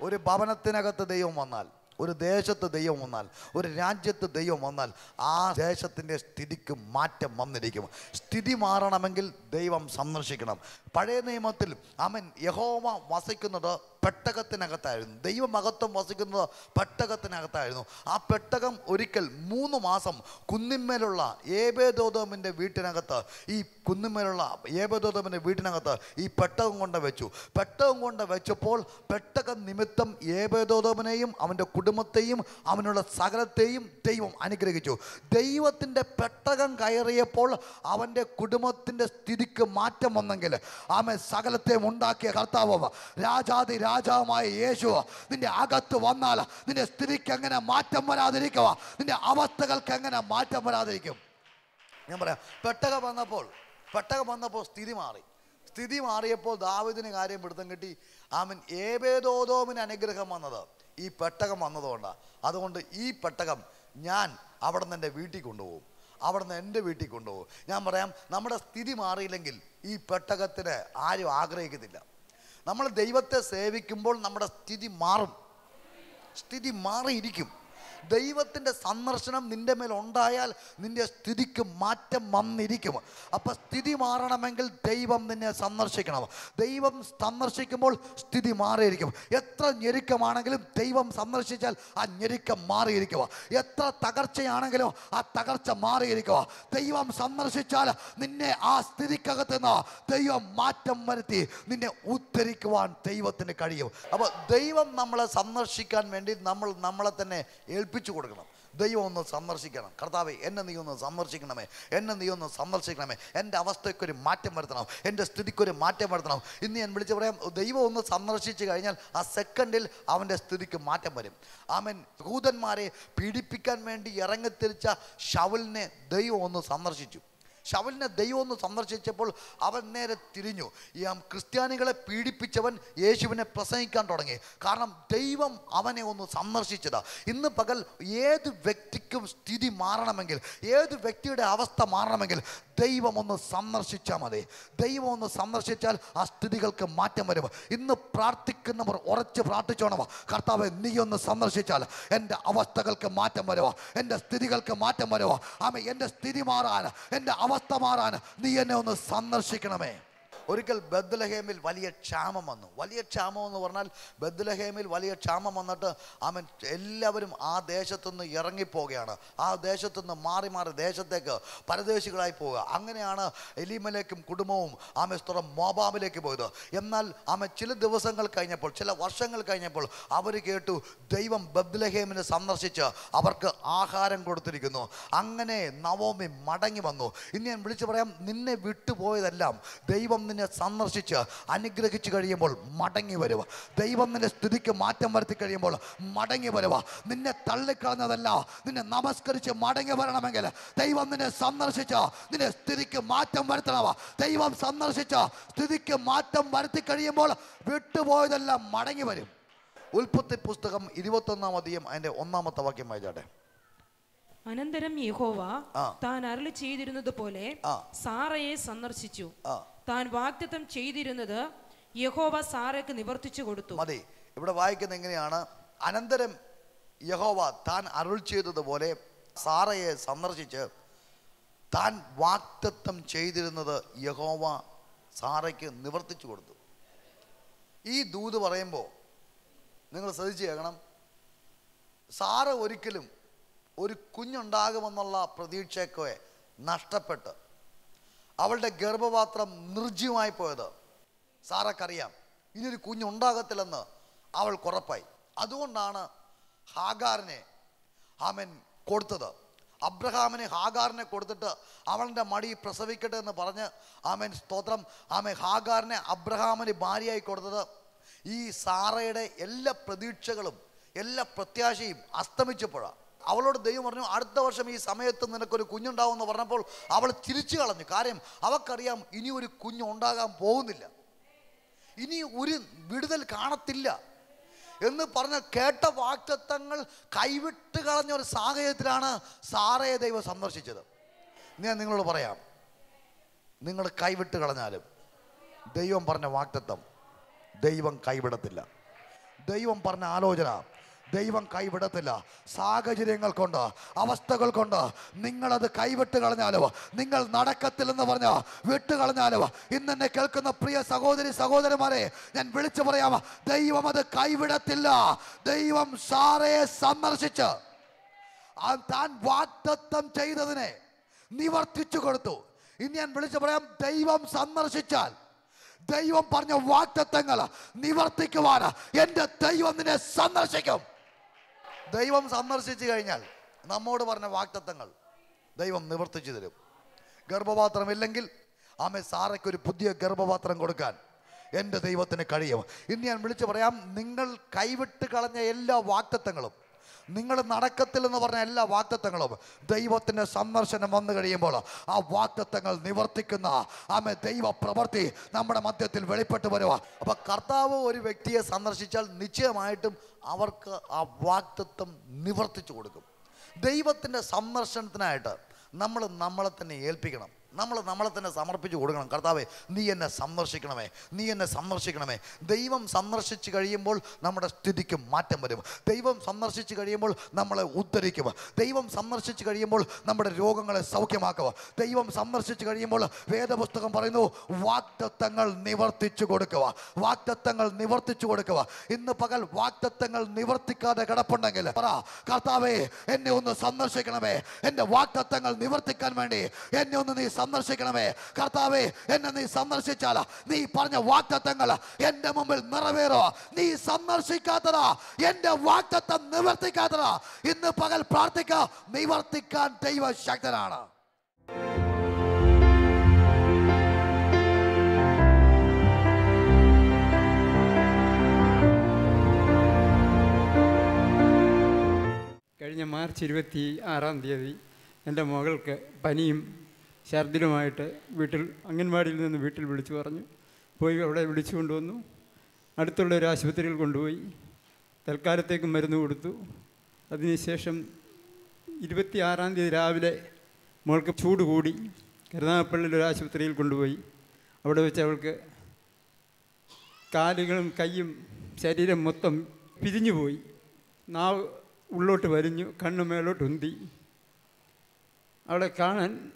ഒരു ഭവനത്തിനകത്ത് ദൈവം വന്നാൽ ഒരു ദേശത്ത് ദൈവം വന്നാൽ ഒരു രാജ്യത്ത് ദൈവം വന്നാൽ ആ ദേശത്തിന്റെ സ്ഥിതിക്ക് മാറ്റം വന്നിരിക്കും. സ്ഥിതി മാറണമെങ്കിൽ ദൈവം സന്ദർശിക്കണം. പഴയ നിയമത്തിൽ അവൻ യഹോമ വസിക്കുന്നത് പെട്ടകത്തിനകത്തായിരുന്നു. ദൈവമഹത്വം വസിക്കുന്നത് പെട്ടകത്തിനകത്തായിരുന്നു. ആ പെട്ടകം ഒരിക്കൽ മൂന്ന് മാസം കുന്നിന്മേലുള്ള ഏബേദോദമിന്റെ വീട്ടിനകത്ത് ഈ കുന്നിന്മേലുള്ള ഏബേദോദമിന്റെ വീട്ടിനകത്ത് ഈ പെട്ടകം കൊണ്ട് വെച്ചു. പെട്ടകം കൊണ്ട് വെച്ചപ്പോൾ പെട്ടകം നിമിത്തം ഏബേദോദമിനെയും അവന്റെ കുടുംബത്തെയും അവനുള്ള സകലത്തെയും ദൈവം അനുഗ്രഹിച്ചു. ദൈവത്തിന്റെ പെട്ടകം കയറിയപ്പോൾ അവന്റെ കുടുംബത്തിന്റെ സ്ഥിതിക്ക് മാറ്റം വന്നെങ്കിൽ ആമെ സകലത്തെയും ഉണ്ടാക്കിയ കർത്താവ് രാജാതി രാജാവുമായ യേശു നിന്റെ അകത്ത് വന്നാൽ നിന്റെ സ്ഥിതിക്ക് എങ്ങനെ മാറ്റം വരാതിരിക്കുക നിന്റെ അവസ്ഥകൾക്ക് എങ്ങനെ മാറ്റം വരാതിരിക്കും? ഞാൻ പറയാം പെട്ടകം വന്നപ്പോൾ പെട്ടകം വന്നപ്പോൾ സ്ഥിതി മാറി. സ്ഥിതി മാറിയപ്പോൾ ദാവിദിന് കാര്യം പിടുത്തം കിട്ടി. ആമൻ ഏബേദോദോമിന് അനുഗ്രഹം വന്നത് ഈ പെട്ടകം വന്നതുകൊണ്ടാണ് അതുകൊണ്ട് ഈ പെട്ടകം ഞാൻ അവിടെ നിന്ന് എന്റെ വീട്ടിൽ കൊണ്ടുപോകും. അവിടെ നിന്ന് എന്റെ വീട്ടിൽ കൊണ്ടുപോകും. ഞാൻ പറയാം നമ്മുടെ സ്ഥിതി മാറിയില്ലെങ്കിൽ ഈ പെട്ടകത്തിന് ആരും ആഗ്രഹിക്കത്തില്ല. നമ്മൾ ദൈവത്തെ സേവിക്കുമ്പോൾ നമ്മുടെ സ്ഥിതി മാറും. സ്ഥിതി മാറിയിരിക്കും. ദൈവത്തിന്റെ സന്ദർശനം നിന്റെ മേൽ ഉണ്ടായാൽ നിന്റെ സ്ഥിതിക്ക് മാറ്റം വന്നിരിക്കും. അപ്പം സ്ഥിതി മാറണമെങ്കിൽ ദൈവം നിന്നെ സന്ദർശിക്കണം. ദൈവം സന്ദർശിക്കുമ്പോൾ സ്ഥിതി മാറിയിരിക്കും. എത്ര ഞെരുക്കമാണെങ്കിലും ദൈവം സന്ദർശിച്ചാൽ ആ ഞെരുക്കം മാറിയിരിക്കുക. എത്ര തകർച്ചയാണെങ്കിലും ആ തകർച്ച മാറിയിരിക്കുക. ദൈവം സന്ദർശിച്ചാൽ നിന്നെ ആ സ്ഥിതിക്കകത്ത് നിന്ന് ദൈവം മാറ്റം വരുത്തി നിന്നെ ഉദ്ധരിക്കുവാൻ ദൈവത്തിന് കഴിയും. അപ്പോൾ ദൈവം നമ്മളെ സന്ദർശിക്കാൻ വേണ്ടി നമ്മൾ നമ്മളെ തന്നെ ഏൽപ്പിച്ചു കൊടുക്കണം. ദൈവം ഒന്ന് സന്ദർശിക്കണം. കർത്താവെ എന്നെ നീ ഒന്ന് സന്ദർശിക്കണമേ. എന്നെ നീ ഒന്ന് സന്ദർശിക്കണമേ. എന്റെ അവസ്ഥയ്ക്കൊരു മാറ്റം വരുത്തണം. എന്റെ സ്ഥിതിക്കൊരു മാറ്റം വരുത്തണം. ഇന്ന് ഞാൻ വിളിച്ച് പറയാം ദൈവം ഒന്ന് സന്ദർശിച്ച് കഴിഞ്ഞാൽ ആ സെക്കൻഡിൽ അവന്റെ സ്ഥിതിക്ക് മാറ്റം വരും. ആമൻ. ദൂതന്മാരെ പീഡിപ്പിക്കാൻ വേണ്ടി ഇറങ്ങിത്തിരിച്ച ഷവലിനെ ദൈവം ഒന്ന് സന്ദർശിച്ചു. ശവലിനെ ദൈവം ഒന്ന് സന്ദർശിച്ചപ്പോൾ അവൻ നേരെ തിരിഞ്ഞു. ഈ ക്രിസ്ത്യാനികളെ പീഡിപ്പിച്ചവൻ യേശുവിനെ പ്രസംഗിക്കാൻ തുടങ്ങി. കാരണം ദൈവം അവനെ ഒന്ന് സന്ദർശിച്ചതാ. ഇന്ന് പകൽ ഏത് വ്യക്തിക്കും സ്ഥിതി മാറണമെങ്കിൽ ഏത് വ്യക്തിയുടെ അവസ്ഥ മാറണമെങ്കിൽ ദൈവം ഒന്ന് സന്ദർശിച്ചാൽ മതി. ദൈവം ഒന്ന് സന്ദർശിച്ചാൽ ആ സ്ഥിതികൾക്ക് മാറ്റം വരും. ഇന്ന് പ്രാർത്ഥിക്കുന്നവർ ഉറച്ച് പ്രാർത്ഥിച്ചോണവ. കർത്താവ് നീ ഒന്ന് സന്ദർശിച്ചാൽ എന്റെ അവസ്ഥകൾക്ക് മാറ്റം വരുക എന്റെ സ്ഥിതികൾക്ക് മാറ്റം വരുക ആമേ എന്റെ സ്ഥിതി മാറാൻ എന്റെ അവസ്ഥ മാറാൻ നീ എന്നെ ഒന്ന് സന്ദർശിക്കണമേ. ഒരിക്കൽ ബദ്ലഹേമിൽ വലിയ ക്ഷാമം വന്നു. വലിയ ക്ഷാമം എന്ന് പറഞ്ഞാൽ ബദ്ലഹേമിൽ വലിയ ക്ഷാമം വന്നിട്ട് അവൻ എല്ലാവരും ആ ദേശത്തുനിന്ന് ഇറങ്ങിപ്പോവുകയാണ്. ആ ദേശത്തുനിന്ന് മാറി മാറി ദേശത്തേക്ക് പരദേശികളായി പോവുക. അങ്ങനെയാണ് എലിമലേക്കും കുടുംബവും ആമെ സ്ഥലം മോബാമിലേക്ക് പോയത്. എന്നാൽ ആമെ ചില ദിവസങ്ങൾ കഴിഞ്ഞപ്പോൾ ചില വർഷങ്ങൾ കഴിഞ്ഞപ്പോൾ അവർ കേട്ടു ദൈവം ബബ്ലഹേമിനെ സന്ദർശിച്ച് അവർക്ക് ആഹാരം കൊടുത്തിരിക്കുന്നു. അങ്ങനെ നവോമി മടങ്ങി വന്നു. ഇനി ഞാൻ വിളിച്ചു പറയാം നിന്നെ വിട്ടുപോയതെല്ലാം ദൈവം നിന്നെ സന്ദർശിച്ച് അനുഗ്രഹിച്ചു കഴിയുമ്പോൾ മടങ്ങി വരുക ദൈവം നിന്റെ സ്ഥിതിക്ക് മാറ്റം വരുത്തി കഴിയുമ്പോൾ മടങ്ങി വരുക നിന്നെ തള്ളിക്കളഞ്ഞതല്ല നിന്നെ നമസ്കരിച്ച് മടങ്ങി വരണമെങ്കിൽ ദൈവം നിന്നെ സന്ദർശിച്ച് നിന്റെ സ്ഥിതിക്ക് മാറ്റം വരുത്തണവ ദൈവം സന്ദർശിച്ച് സ്ഥിതിക്ക് മാറ്റം വരുത്തി കഴിയുമ്പോൾ വിട്ടുപോയതെല്ലാം മടങ്ങി വരും. ഉൽപ്പത്തി പുസ്തകം ഇരുപത്തൊന്നാം അധികം അതിന്റെ ഒന്നാമത്തെ വാക്യം വായിച്ചാട്ടെ. അനന്തരം യഹോവ. താൻ അരുളി ചെയ്തിരുന്നത് പോലെ സാറയെ സന്ദർശിച്ചു. താൻ വാഗ്ദത്തം ചെയ്തിരുന്നത് യഹോവ സാറയ്ക്ക് നിവർത്തിച്ചു കൊടുത്തു. മതി. ഇവിടെ വായിക്കുന്ന എങ്ങനെയാണ്? അനന്തരം യഹോവ താൻ അരുൾ ചെയ്തതുപോലെ സാറയെ സന്ദർശിച്ച് താൻ വാക്തത്വം ചെയ്തിരുന്നത് യഹോവ സാറയ്ക്ക് നിവർത്തിച്ചു കൊടുത്തു. ഈ ദൂത് പറയുമ്പോൾ നിങ്ങൾ ശ്രദ്ധിച്ച് കേൾക്കണം. സാറ ഒരിക്കലും ഒരു കുഞ്ഞുണ്ടാകുമെന്നുള്ള പ്രതീക്ഷയൊക്കെ നഷ്ടപ്പെട്ട് അവളുടെ ഗർഭപാത്രം നിർജീവമായി പോയത്. സാറക്കറിയാം. ഇനിയൊരു കുഞ്ഞുണ്ടാകത്തില്ലെന്ന് അവൾ കുറപ്പായി അതുകൊണ്ടാണ് ഹാഗാറിനെ ആമൻ കൊടുത്തത്. അബ്രഹാമിന് ഹാഗാറിനെ കൊടുത്തിട്ട് അവളുടെ മടി പ്രസവിക്കട്ടെ എന്ന് പറഞ്ഞ് ആമൻ സ്തോത്രം. ആമൻ ഹാഗാറിനെ അബ്രഹാമിന് ഭാര്യയായി കൊടുത്തത് ഈ സാറയുടെ എല്ലാ പ്രതീക്ഷകളും എല്ലാ പ്രത്യാശയും അസ്തമിച്ചപ്പോഴാണ്. അവളോട് ദൈവം പറഞ്ഞു അടുത്ത വർഷം ഈ സമയത്ത് നിനക്കൊരു കുഞ്ഞുണ്ടാവും എന്ന് പറഞ്ഞപ്പോൾ അവൾ തിരിച്ചു കളഞ്ഞു. കാര്യം അവക്കറിയാം ഇനി ഒരു കുഞ്ഞുണ്ടാകാൻ പോകുന്നില്ല. ഇനി ഒരു വിടുതൽ കാണത്തില്ല എന്ന് പറഞ്ഞ കേട്ട വാക്തത്വങ്ങൾ കൈവിട്ട് കളഞ്ഞ ഒരു സാഹചര്യത്തിലാണ് സാറയെ ദൈവം സന്ദർശിച്ചത്. ഞാൻ നിങ്ങളോട് പറയാം നിങ്ങൾ കൈവിട്ട് കളഞ്ഞാലും ദൈവം പറഞ്ഞ വാക്തത്വം ദൈവം കൈവിടത്തില്ല. ദൈവം പറഞ്ഞ ആലോചന ദൈവം കൈവിടത്തില്ല. സാഹചര്യങ്ങൾ കൊണ്ട് അവസ്ഥകൾ കൊണ്ട് നിങ്ങളത് കൈവിട്ട് കളഞ്ഞാലോ? നിങ്ങൾ നടക്കത്തില്ലെന്ന് പറഞ്ഞ? വിട്ട് കളഞ്ഞാലോ? ഇന്ന് എന്നെ കേൾക്കുന്ന പ്രിയ സഹോദരി സഹോദരന്മാരെ ഞാൻ വിളിച്ചു പറയാം. ദൈവം അത് കൈവിടത്തില്ല. ദൈവം സാറയെ സന്ദർശിച്ച് താൻ വാഗ്ദത്തം ചെയ്തതിനെ നിവർത്തിച്ചു കൊടുത്തു. ഇനി ഞാൻ വിളിച്ചു പറയാം ദൈവം സന്ദർശിച്ചാൽ ദൈവം പറഞ്ഞ വാക്തത്വങ്ങൾ നിവർത്തിക്കുവാൻ എന്റെ ദൈവം നിന്നെ സന്ദർശിക്കും. ദൈവം സന്ദർശിച്ചു കഴിഞ്ഞാൽ നമ്മോട് പറഞ്ഞ വാക്തത്വങ്ങൾ ദൈവം നിവർത്തിച്ചു തരും. ഗർഭപാത്രമില്ലെങ്കിൽ ആമെ സാറയ്ക്ക് ഒരു പുതിയ ഗർഭപാത്രം കൊടുക്കാൻ എന്റെ ദൈവത്തിന് കഴിയും ഇന്ന് ഞാൻ വിളിച്ചു പറയാം നിങ്ങൾ കൈവിട്ട് കളഞ്ഞ എല്ലാ വാക്തത്വങ്ങളും നിങ്ങൾ നടക്കത്തില്ലെന്ന് പറഞ്ഞ എല്ലാ വാക്തത്വങ്ങളും ദൈവത്തിന്റെ സന്ദർശനം വന്നു കഴിയുമ്പോൾ ആ വാക്തത്വങ്ങൾ നിവർത്തിക്കുന്ന ആമെ ദൈവ പ്രവൃത്തി നമ്മുടെ മധ്യത്തിൽ വെളിപ്പെട്ട് വരുക. അപ്പൊ കർത്താവ് ഒരു വ്യക്തിയെ സന്ദർശിച്ചാൽ നിശ്ചയമായിട്ടും അവർക്ക് ആ വാക്തത്വം നിവർത്തിച്ചു കൊടുക്കും. ദൈവത്തിന്റെ സന്ദർശനത്തിനായിട്ട് നമ്മൾ നമ്മളെ തന്നെ ഏൽപ്പിക്കണം. നമ്മൾ നമ്മളെ തന്നെ സമർപ്പിച്ച് കൊടുക്കണം. കർത്താവെ നീ എന്നെ സന്ദർശിക്കണമേ. നീ എന്നെ സന്ദർശിക്കണമേ. ദൈവം സന്ദർശിച്ച് കഴിയുമ്പോൾ നമ്മുടെ സ്ഥിതിക്ക് മാറ്റം വരും. ദൈവം സന്ദർശിച്ച് കഴിയുമ്പോൾ നമ്മളെ ഉദ്ധരിക്കുക. ദൈവം സന്ദർശിച്ച് കഴിയുമ്പോൾ നമ്മുടെ രോഗങ്ങളെ സൗഖ്യമാക്കുക. ദൈവം സന്ദർശിച്ച് കഴിയുമ്പോൾ വേദപുസ്തകം പറയുന്നു വാക്തത്വങ്ങൾ നിവർത്തിച്ചു കൊടുക്കുക. വാക്തത്വങ്ങൾ നിവർത്തിച്ചു കൊടുക്കുക. ഇന്ന് പകൽ വാക്തത്വങ്ങൾ നിവർത്തിക്കാതെ കിടപ്പുണ്ടെങ്കിൽ പറ കർത്താവേ എന്നെ ഒന്ന് സന്ദർശിക്കണമേ. എന്റെ വാക്തത്വങ്ങൾ നിവർത്തിക്കാൻ വേണ്ടി എന്നെ ഒന്ന് നീ സന്ദർശിക്കണമേ. കർത്താവേ എന്നെ നീ സന്ദർശിച്ചാൽ നീ പറഞ്ഞ വാക്തത്വങ്ങൾ എന്റെ മുമ്പിൽ നിറവേറോ. നീ സന്ദർശിക്കാത്തതാ. എന്റെ വാക്തത്വം നിവർത്തിക്കാത്തതാ. ഇന്ന് പകൽ പ്രാർത്ഥിക്ക നിവർത്തിക്കാൻ ദൈവശക്തനാണ്. കഴിഞ്ഞ മാർച്ച് ഇരുപത്തി ആറാം തീയതി എന്റെ മകൾക്ക് പനിയും ഛർദിലുമായിട്ട് വീട്ടിൽ അംഗൻവാടിയിൽ നിന്ന് വീട്ടിൽ വിളിച്ചു പറഞ്ഞു. പോയി അവിടെ വിളിച്ചു കൊണ്ടുവന്നു. അടുത്തുള്ള ഒരു ആശുപത്രിയിൽ കൊണ്ടുപോയി. തൽക്കാലത്തേക്ക് മരുന്ന് കൊടുത്തു. അതിനുശേഷം ഇരുപത്തി ആറാം തീയതി രാവിലെ മോൾക്ക് ചൂട് കൂടി കരുനാഗപ്പള്ളിയിൽ ഒരു ആശുപത്രിയിൽ കൊണ്ടുപോയി. അവിടെ വെച്ച് അവൾക്ക് കാലുകളും കൈയും ശരീരം മൊത്തം പിരിഞ്ഞുപോയി നാവ് ഉള്ളോട്ട് വരിഞ്ഞു കണ്ണു മേലോട്ട് ഉന്തി. അവളെ കാണാൻ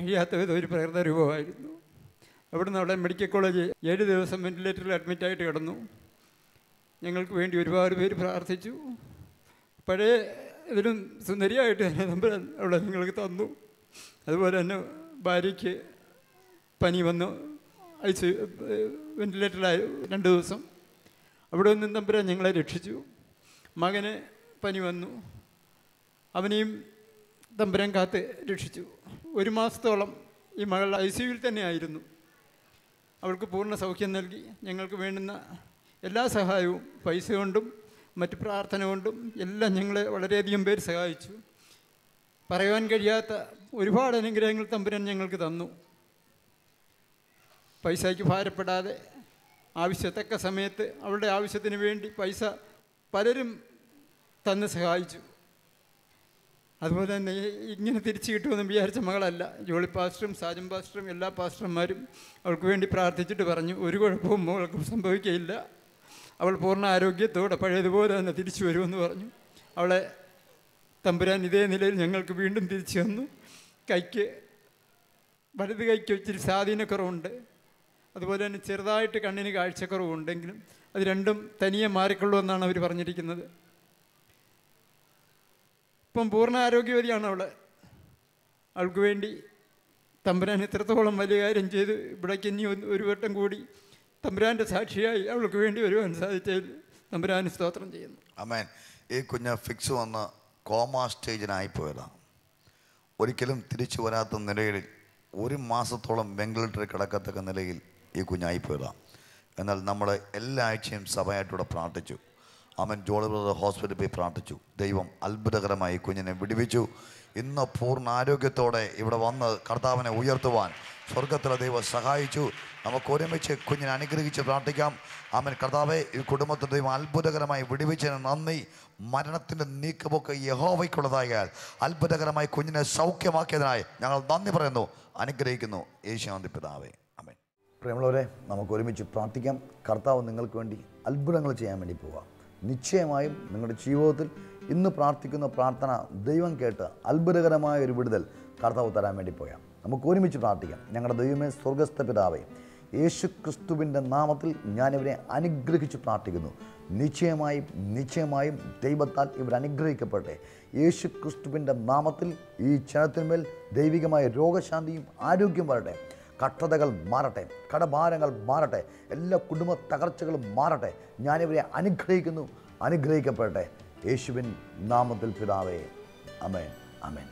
കഴിയാത്ത വിധം ഒരു പ്രകൃത രൂപമായിരുന്നു അവിടുന്ന് അവിടെ മെഡിക്കൽ കോളേജ് ഏഴ് ദിവസം വെന്റിലേറ്ററിൽ അഡ്മിറ്റായിട്ട് കിടന്നു. ഞങ്ങൾക്ക് വേണ്ടി ഒരുപാട് പേര് പ്രാർത്ഥിച്ചു. പഴയ ഇതിലും സുന്ദരിയായിട്ട് തന്നെ നമ്പർ അവിടെ ഞങ്ങൾക്ക് തന്നു. അതുപോലെ തന്നെ ഭാര്യയ്ക്ക് പനി വന്നു. ഐ സി വെന്റിലേറ്ററിലായി രണ്ട് ദിവസം. അവിടെ നിന്നും തമ്പുരാൻ ഞങ്ങളെ രക്ഷിച്ചു. മകന് പനി വന്നു. അവനെയും തമ്പുരാൻ കാത്ത് രക്ഷിച്ചു. ഒരു മാസത്തോളം ഈ മകൾ ഐ സിയുവിൽ തന്നെ ആയിരുന്നു അവൾക്ക് പൂർണ സൗഖ്യം നൽകി. ഞങ്ങൾക്ക് വേണ്ടുന്ന എല്ലാ സഹായവും പൈസ കൊണ്ടും മറ്റ് പ്രാർത്ഥന കൊണ്ടും എല്ലാം ഞങ്ങളെ വളരെയധികം പേര് സഹായിച്ചു. പറയുവാൻ കഴിയാത്ത ഒരുപാട് അനുഗ്രഹങ്ങൾ തമ്പുരാൻ ഞങ്ങൾക്ക് തന്നു. പൈസയ്ക്ക് ഭാരപ്പെടാതെ ആവശ്യത്തക്ക സമയത്ത് അവളുടെ ആവശ്യത്തിന് വേണ്ടി പൈസ പലരും തന്നെ സഹായിച്ചു. അതുപോലെ തന്നെ ഇങ്ങനെ തിരിച്ചു കിട്ടുമെന്ന് വിചാരിച്ച മകളല്ല. ജോളി പാസ്റ്ററും സാജം പാസ്റ്ററും എല്ലാ പാസ്റ്റർമാരും അവൾക്ക് വേണ്ടി പ്രാർത്ഥിച്ചിട്ട് പറഞ്ഞു ഒരു കുഴപ്പവും മകൾക്ക് സംഭവിക്കുകയില്ല അവൾ പൂർണ ആരോഗ്യത്തോടെ പഴയതുപോലെ തന്നെ തിരിച്ചു വരുമെന്ന് പറഞ്ഞു. അവളെ തമ്പുരാൻ ഇതേ നിലയിൽ ഞങ്ങൾക്ക് വീണ്ടും തിരിച്ചു വന്നു കൈക്ക് വലത് കൈക്ക് ഇച്ചിരി സ്വാധീനക്കുറവുണ്ട്. അതുപോലെ തന്നെ ചെറുതായിട്ട് കണ്ണിന് കാഴ്ചക്കുറവുണ്ടെങ്കിലും അത് രണ്ടും തനിയെ മാറിക്കൊള്ളുമെന്നാണ് അവർ പറഞ്ഞിരിക്കുന്നത്. ഇപ്പം പൂർണ ആരോഗ്യവതിയാണ് അവൾ അവൾക്ക് വേണ്ടി തമ്പുരാൻ എത്രത്തോളം വലിയ കാര്യം ചെയ്ത് ഇവിടേക്ക് ഇനി ഒരു വട്ടം കൂടി തമ്പുരാന്റെ സാക്ഷിയായി അവൾക്ക് വേണ്ടി വരുവാൻ സാധിച്ചതിൽ തമ്പുരാന് സ്തോത്രം ചെയ്യുന്നു. അമേൻ ഈ കുഞ്ഞ് ഫിക്സ് വന്ന് കോമ സ്റ്റേജിനായി പോയതാണ് ഒരിക്കലും തിരിച്ചു വരാത്ത നിലയിൽ ഒരു മാസത്തോളം വെങ്കിലേറ്ററിൽ കിടക്കത്തക്ക നിലയിൽ ഈ കുഞ്ഞായി പോയതാണ് എന്നാൽ നമ്മൾ എല്ലാ ആഴ്ചയും സഭയായിട്ടൂടെ പ്രാർത്ഥിച്ചു. അവൻ ജോളി ബ്രദർ ഹോസ്പിറ്റലിൽ പോയി പ്രാർത്ഥിച്ചു. ദൈവം അത്ഭുതകരമായി കുഞ്ഞിനെ വിടിവിച്ചു. ഇന്ന് പൂർണ ആരോഗ്യത്തോടെ ഇവിടെ വന്ന് കർത്താവിനെ ഉയർത്തുവാൻ സ്വർഗത്തിലെ ദൈവം സഹായിച്ചു. നമുക്ക് ഒരുമിച്ച് കുഞ്ഞിനെ അനുഗ്രഹിച്ച് പ്രാർത്ഥിക്കാം. അവൻ കർത്താവെ ഈ കുടുംബത്തിൽ ദൈവം അത്ഭുതകരമായി വിടിവിച്ചതിന് നന്ദി. മരണത്തിന്റെ നീക്കുപോക്ക് യഹോവയ്ക്കുള്ളതായാൽ അത്ഭുതകരമായി കുഞ്ഞിനെ സൗഖ്യമാക്കിയതിനായി ഞങ്ങൾ നന്ദി പറയുന്നു. അനുഗ്രഹിക്കുന്നു. യേശുനാന്തി പിതാവേ. അമേൻ പ്രേമുള്ളവരെ നമുക്ക് ഒരുമിച്ച് പ്രാർത്ഥിക്കാം. കർത്താവ് നിങ്ങൾക്ക് വേണ്ടി അത്ഭുതങ്ങൾ ചെയ്യാൻ വേണ്ടി പോവാം. നിശ്ചയമായും നിങ്ങളുടെ ജീവിതത്തിൽ ഇന്ന് പ്രാർത്ഥിക്കുന്ന പ്രാർത്ഥന ദൈവം കേട്ട് അത്ഭുതകരമായ ഒരു വിടുതൽ കർത്താവ് തരാൻ വേണ്ടി പോയാം. നമുക്ക് ഒരുമിച്ച് പ്രാർത്ഥിക്കാം. ഞങ്ങളുടെ ദൈവമേ സ്വർഗസ്ഥ പിതാവേ യേശു ക്രിസ്തുവിന്റെ നാമത്തിൽ ഞാനിവരെ അനുഗ്രഹിച്ച് പ്രാർത്ഥിക്കുന്നു. നിശ്ചയമായും നിശ്ചയമായും ദൈവത്താൽ ഇവർ അനുഗ്രഹിക്കപ്പെടട്ടെ. യേശു ക്രിസ്തുവിന്റെ നാമത്തിൽ ഈ ക്ഷണത്തിന്മേൽ ദൈവികമായ രോഗശാന്തിയും ആരോഗ്യം വരട്ടെ. കഷ്ടതകൾ മാറട്ടെ കടഭാരങ്ങൾ മാറട്ടെ എല്ലാ കുടുംബ തകർച്ചകളും മാറട്ടെ. ഞാനിവരെ അനുഗ്രഹിക്കുന്നു അനുഗ്രഹിക്കപ്പെടട്ടെ. യേശുവിൻ നാമത്തിൽ പിതാവേ അമേൻ അമേൻ